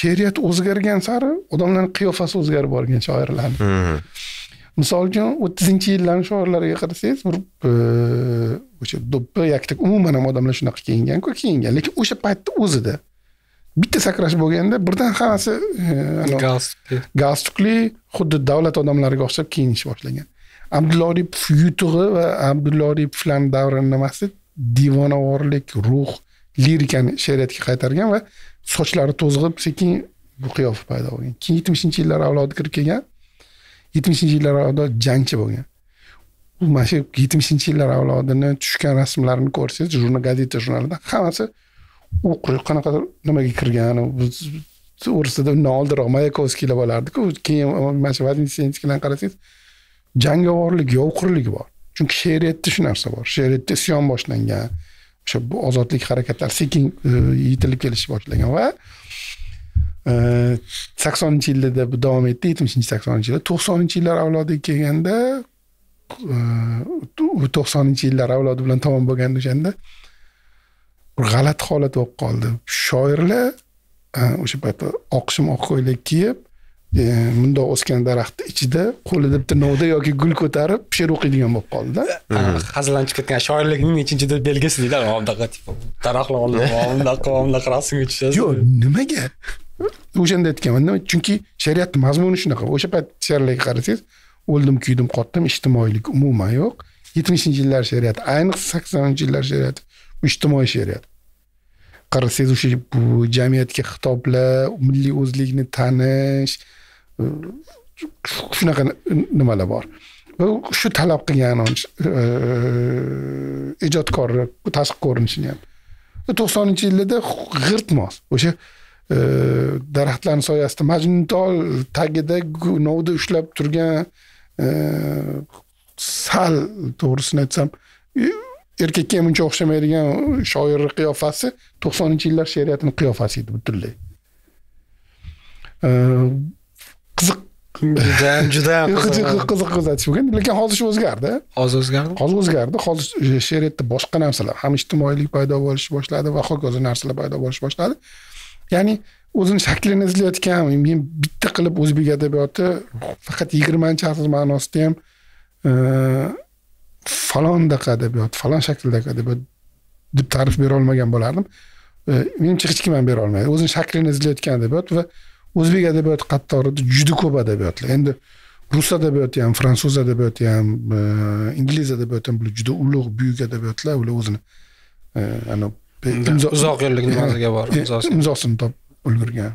she'riyat o'zgargan sari odamlarni qiyofasi o'zgarib borgan shoirlarni. Misol uchun o'ttizinchi yillarni shoirlariga qarasangiz bir e, o'sha do'ppi yaktak umuman ham odamlar shunaqa kiyinganku kiyingan. Lekin o'sha paytni o'zida bitta sakrash bo'lganda birdan hammasi e, galstukli. xuddi davlat odamlariga o'xshab kiyinishni boshlagan. Abdulla oripov yutug'i va abdulla oripovlarni davrini nimasi divonavorlik ruh lirikani she'riyatga qaytargan va sochlari to'zg'ib sekin bu qiyofa paydo bo'lgan. Keyin yetmishinchi yillar avlodi kirib kelgan. Yetmishinchi yillar avlodi jangchi bo'lgan. Mana shu yetmishinchi yillar avlodini tushgan rasmlarini ko'rsangiz jurnal gazeta jurnalida hammasi u qanaqadir nimaga kirgan o'risida undan oldinroq mayakovskiylar bo'lardiku. Keyin mana shu voznitsenskiylarni qarasangiz jangovorlik yovqurlik bor. Chunki she'riyatda shu narsa bor. She'riyatda isyon boshlangan o'sha bu ozodlik harakatlari sekin e, yetilib kelishni boshlagan va e, saksoninchi yillarda bu davom etdi yetmishinchi saksoninchi yillar to'qsoninchi yillar avlodiga kelganda e, to'qsoninchi yillar avlodi bilan tamom bo'lganda o'shanda bir g'alati holat bo'lib qoldi. Shoirlar o'sha paytda oqshim oq ko'ylak kiyib mundoq o'sgan daraxtni ichida qo'lida bitta novda yoki gul ko'tarib she'r o'qiydigan bo'lib qoldida. Hazillanib chiqib ketgan shoirlikning nechinchi belgisi deydilar bunaqa daraxtlar oldida bunaqa bunaqa rasmga tushasiz yo'q nimaga o'shanda aytganman chunki she'riyatni mazmuni shunaqa o'sha payt she'rlarga qarasangiz o'ldim kuydim qotdim ijtimoiylik umuman yo'q. Yetmishinchi yillar she'riyati ayniqsa saksoninchi yillar she'riyati ijtimoiy she'riyat qarasangiz o'sha bu jamiyatga xitoblar milliy o'zlikni tanish shunaqa nimalar bor. Va shu talab qilgan e, e, ijodkorni tashqi ko'rinishini ham. To'qsoninchi yillarda g'irtmos o'sha e, daraxtlarni soyasida majnuntol tagida novda ushlab turgan sal to'g'risini aytsam erkakka ham uncha o'xshamaydigan shoirni qiyofasi to'qsoninchi yillar she'riyatini qiyofasi edi butunlay qiziq judayam judayam qiziq. Kuzatish bo'lgan lekin hozir shu o'zgardi hozir o'zgardi? Hozir o'zgardi. Hozir she'riyatda boshqa narsalar. Ham ijtimoiylik paydo bo'lishni boshladi va hokazo narsalar paydo bo'lishni boshladi. Ya'ni o'zini shaklini izlayotgan men bitta qilib o'zbek adabiyoti faqat yigirmanchi asr ma'nosida ham e, falondaqa adabiyot falon shakldagi adabiyot deb ta'rif bera olmagan bo'lardim. E, menimcha hech kim ham bera olmaydi. O'zini shaklini izlayotgan adabiyot va o'zbek adabiyoti qatorida juda ko'p adabiyotlar. Endi rus adabiyoti ham fransuz adabiyoti ham e, ingliz adabiyoti ham bular juda ulug' buyuk adabiyotlar. Ular o'zini uzoq yillik nimaga bor? Imzosini topib ulgurgan